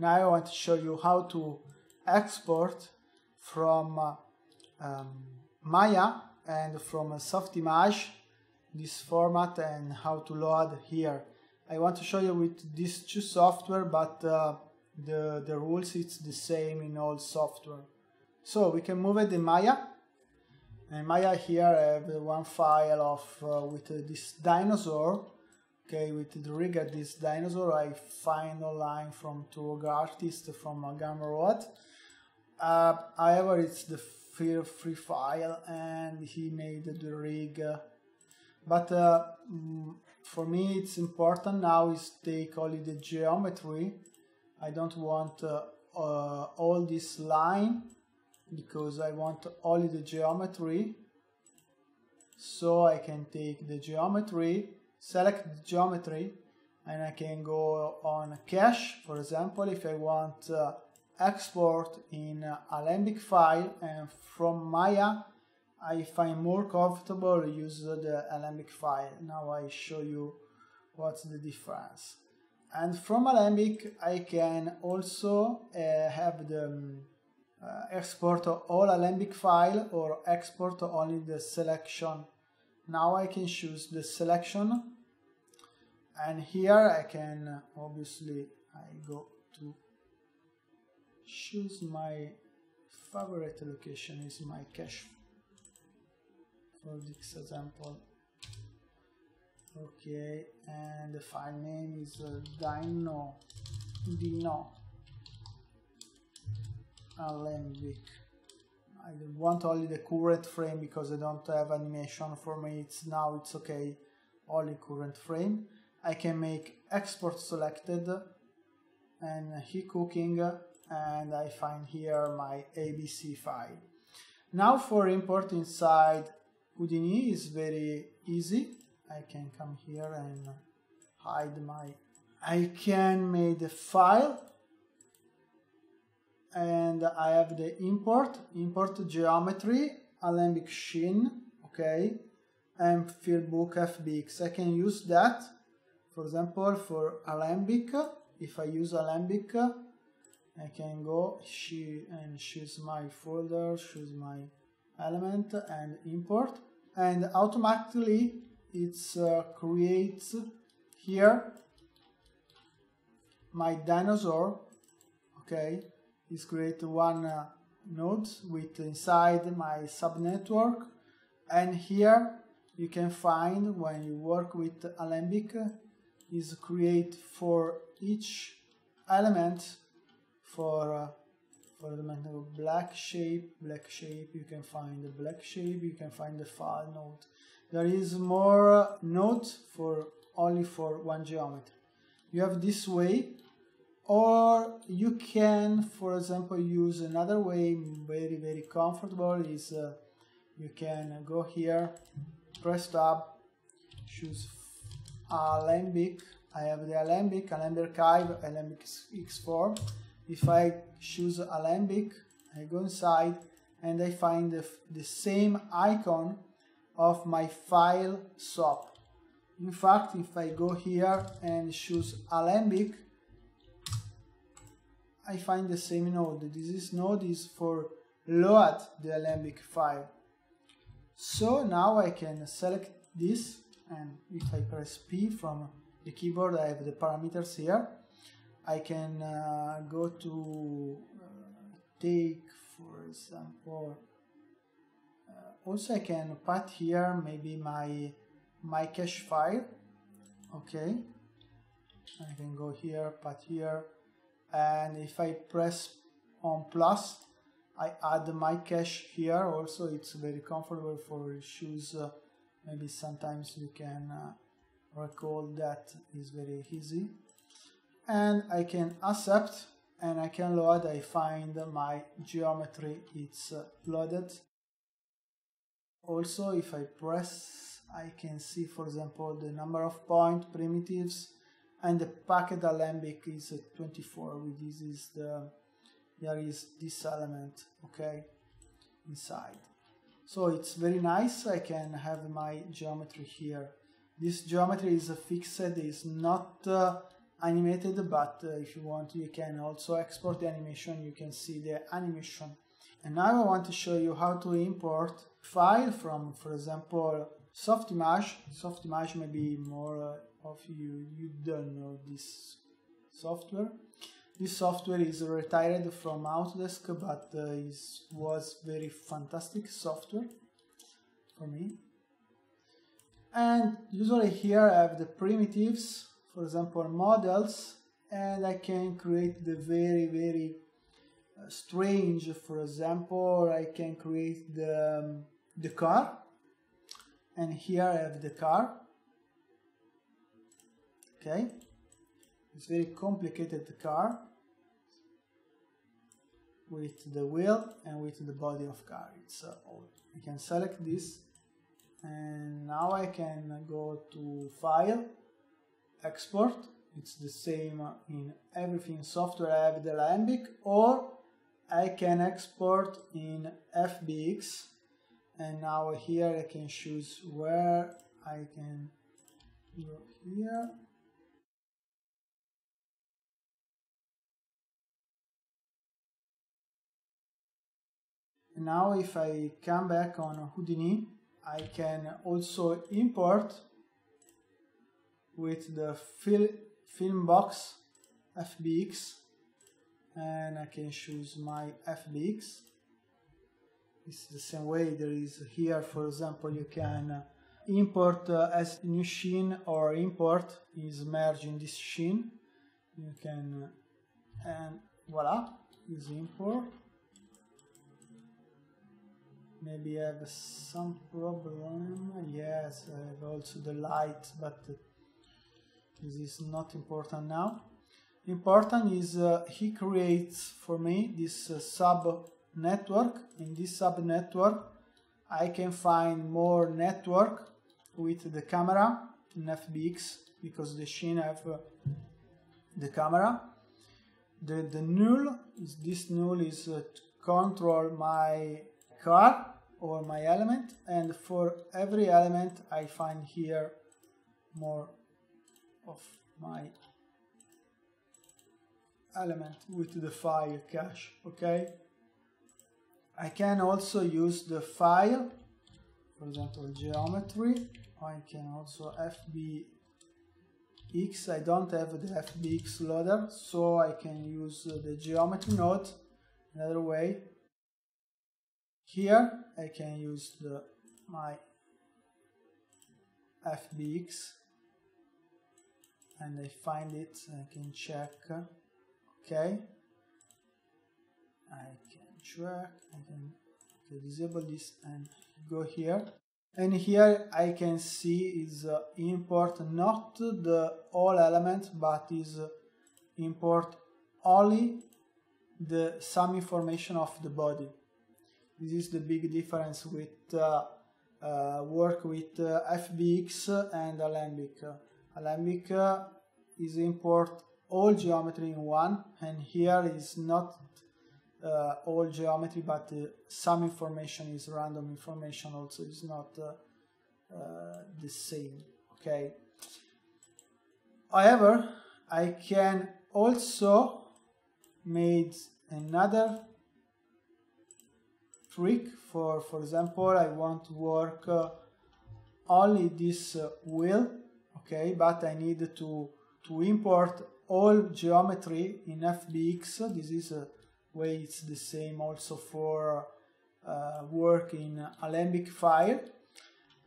Now I want to show you how to export from uh, um, Maya and from a Softimage this format and how to load here. I want to show you with these two software but uh, the, the rules it's the same in all software. So we can move it in Maya and Maya here I have one file of uh, with uh, this dinosaur okay with the rig at this dinosaur I find online from two artists from Gumroad uh, however it's the free, free file and he made the rig. But uh, mm, for me it's important now is take only the geometry. I don't want uh, uh, all this line because I want only the geometry. So I can take the geometry select geometry and I can go on cache for example if I want uh, export in Alembic file and from Maya I find more comfortable use the Alembic file. Now I show you what's the difference. And from Alembic I can also uh, have the um, uh, export all Alembic file or export only the selection. Now I can choose the selection and here I can uh, obviously I go to choose my favorite location is my cache. For this example. Okay and the file name is uh, dino dino. Alembic. I want only the current frame because I don't have animation for me. It's now it's okay. Only current frame I can make export selected and he cooking and I find here my ABC file. Now for import inside Houdini is very easy. I can come here and hide my I can make the file. And I have the import, import geometry, Alembic Scene, okay, and Filmbox FBX. I can use that, for example, for Alembic. If I use Alembic, I can go she and choose my folder, choose my element and import, and automatically it uh, creates here my dinosaur, okay, is create one uh, node with inside my subnetwork and here you can find when you work with Alembic is create for each element for uh, for the black shape black shape you can find the black shape you can find the file node there is more node for only for one geometry. You have this way or you can for example use another way very very comfortable is uh, you can go here press tab choose alembic I have the alembic alembic archive alembic Xform if I choose alembic I go inside and I find the, the same icon of my file SOP in fact if I go here and choose alembic I find the same node. This node is for load the Alembic file. So now I can select this and if I press P from the keyboard I have the parameters here. I can uh, go to uh, take for example uh, also I can put here maybe my my cache file. Okay. I can go here put here. And if I press on plus I add my cache here. Also it's very comfortable for shoes uh, maybe sometimes you can uh, recall that is very easy. And I can accept and I can load I find my geometry it's uh, loaded. Also if I press I can see for example the number of point primitives and the packed alembic is 24 this is the there is this element okay inside so it's very nice I can have my geometry here. This geometry is fixed is not uh, animated but uh, if you want you can also export the animation. You can see the animation. And now I want to show you how to import file from for example Softimage. Softimage may be more uh, of you you don't know this software this software is retired from Autodesk but uh, was very fantastic software for me. And usually here I have the primitives for example models and I can create the very very uh, strange for example I can create the, um, the car. And here I have the car. Okay? It's very complicated the car with the wheel and with the body of car uh, I can select this and now I can go to file export. It's the same in everything software I have the Alembic or I can export in FBX and now here I can choose where I can go here now if I come back on Houdini I can also import with the fil film box FBX and I can choose my FBX it's the same way there is here. For example you can import uh, as new scene or import is merged in this scene you can and voila is import maybe I have some problem yes I have also the light but this is not important now. Important is uh, he creates for me this uh, sub network in this sub network I can find more network with the camera in FBX because the scene have uh, the camera. The, the null is this null is uh, control my car or my element and for every element I find here more of my element with the file cache okay? I can also use the file for example geometry. I can also FBX I don't have the FBX loader so I can use the geometry node another way here I can use the my FBX and I find it I can check. Okay. I can check I can disable this and go here. And here I can see is uh, import not the all element but is uh, import only the some information of the body this is the big difference with uh, uh, work with uh, FBX and Alembic. Alembic is import all geometry in one and here is not uh, all geometry but uh, some information is random information also is not uh, the same okay however I can also made another trick for for example I want to work uh, only this uh, wheel okay? But I need to to import all geometry in FBX this is a way it's the same also for uh, work in Alembic file.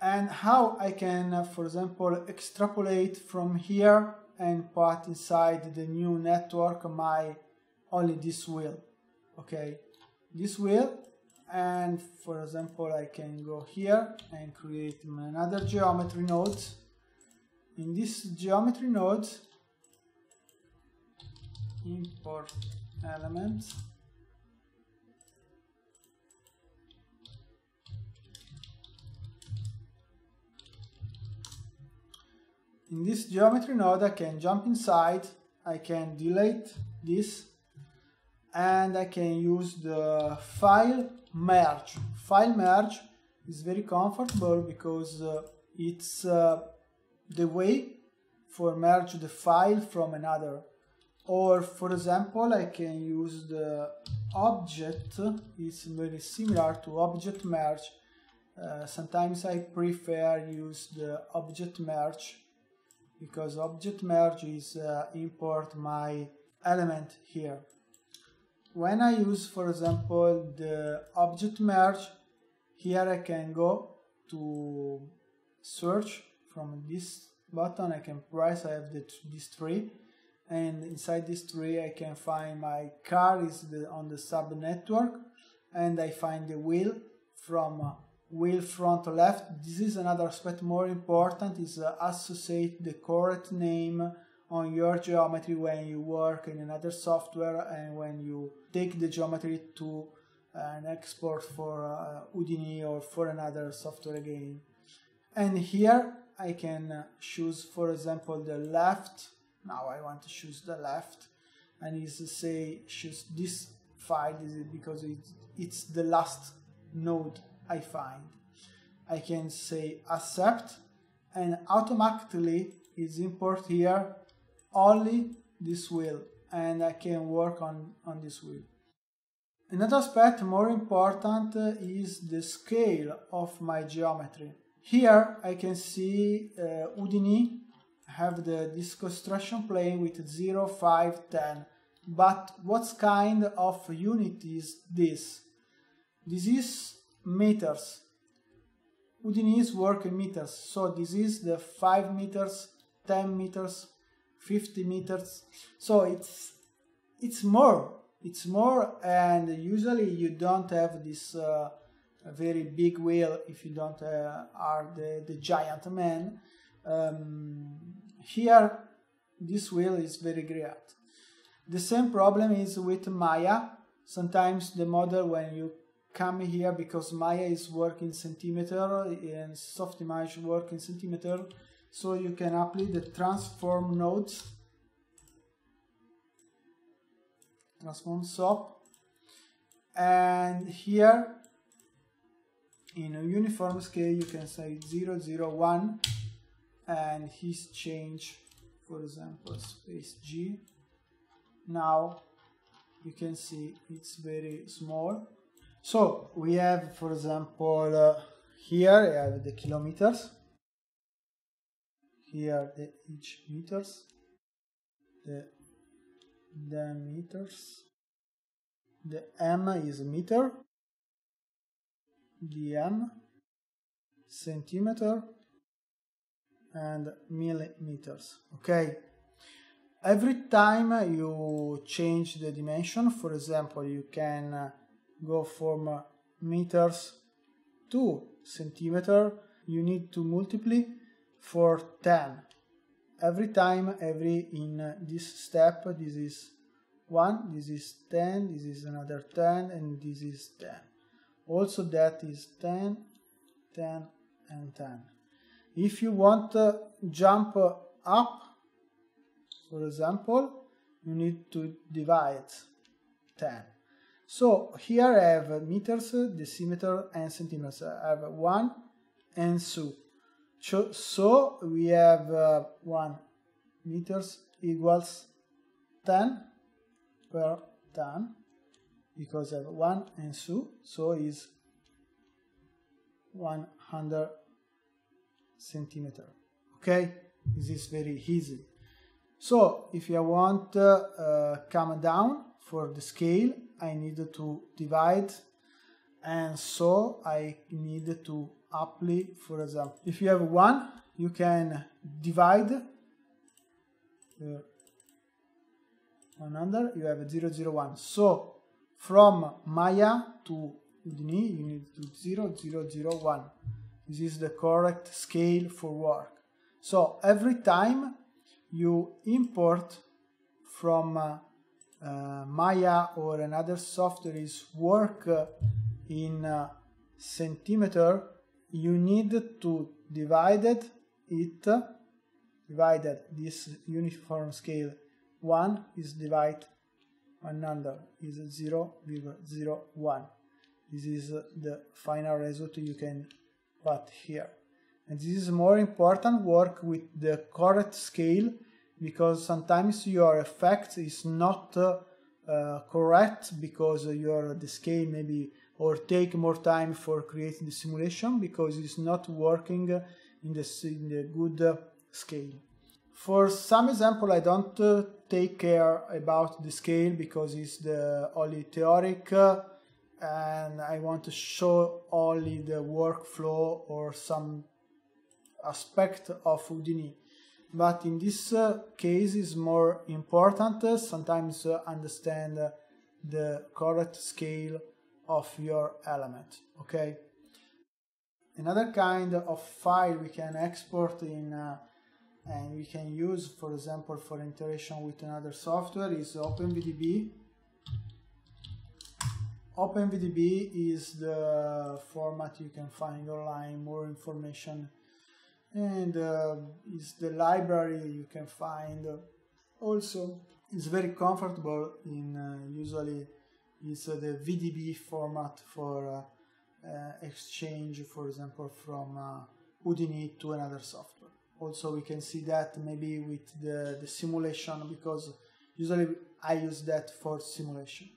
And how I can uh, for example extrapolate from here and put inside the new network my only this wheel okay? This wheel and for example I can go here and create another geometry node. In this geometry node import element. In this geometry node I can jump inside. I can delete this and I can use the file merge. File merge is very comfortable because uh, it's uh, the way for merge the file from another. Or for example, I can use the object, it's very similar to object merge. Uh, sometimes I prefer use the object merge because object merge is uh, import my element here. When I use, for example, the object merge, here I can go to search from this button. I can press, I have the, this tree, and inside this tree I can find my car is the, on the sub network, and I find the wheel from uh, wheel front left. This is another aspect more important is uh, associate the correct name on your geometry when you work in another software and when you take the geometry to an export for uh, or for another software again. And here I can choose, for example, the left. Now I want to choose the left and is say choose this file because it's, it's the last node I find. I can say accept and automatically is import here only this wheel and I can work on, on this wheel. Another aspect more important is the scale of my geometry. Here I can see uh, have the this construction plane with 0, 5, 10. But what kind of unit is this? This is meters. Houdini is work in meters. So this is the 5 meters, 10 meters, 50 meters. So it's it's more. It's more and usually you don't have this uh, very big wheel if you don't uh, are the, the giant man. Um, here this wheel is very great. The same problem is with Maya. Sometimes the model when you come here because Maya is working centimeter and Softimage work in centimeter so you can apply the transform nodes. Transform SOP and here in a uniform scale you can say 0, 0, 1 and his change for example space G. Now you can see it's very small. So we have, for example, uh, here I have the kilometers, here the each meters, the diameters, the m is meter, dm, centimeter, and millimeters. Okay. Every time you change the dimension, for example, you can uh, go from meters to centimeter, you need to multiply for 10. Every time, every in this step, this is 1, this is 10, this is another 10, and this is 10. Also that is 10, 10, and 10. If you want to jump up, for example, you need to divide 10. So here I have meters, decimeter, and centimeters. I have one and two. So, we have uh, one meters equals 10 per 10 because I have one and two, so is 100 centimeter. Okay, this is very easy. So if you want uh, uh, come down for the scale, I need to divide and so I need to apply for example. If you have one you can divide uh, 100 you have 0 0 1 so from Maya to Houdini you need to 0 0 0 1 this is the correct scale for work. So every time you import from uh, uh, Maya or another software is work uh, in uh, centimeter, you need to divide it, divided this uniform scale 1 is divide one number is 0, 0, 1. This is the final result you can put here. and this is more important work with the correct scale because sometimes your effect is not uh, uh, correct because your the scale maybe or take more time for creating the simulation because it's not working in the, in the good uh, scale. For some example, I don't uh, take care about the scale because it's the only theoric uh, and I want to show only the workflow or some aspect of Houdini. But in this uh, case, is more important uh, sometimes uh, understand the correct scale of your element. Okay. Another kind of file we can export in uh, and we can use, for example, for integration with another software is OpenVDB. OpenVDB is the format you can find online, more information, and uh, is the library you can find. Also, it's very comfortable in uh, usually is uh, the VDB format for uh, uh, exchange, for example, from Houdini to another software also we can see that maybe with the, the simulation because usually I use that for simulation.